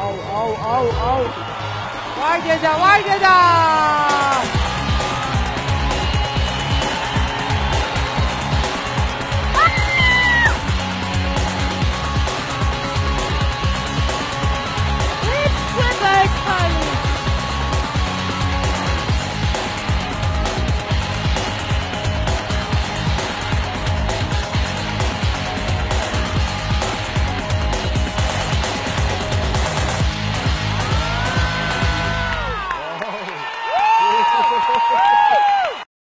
au, au, au, au. Why did that? Why?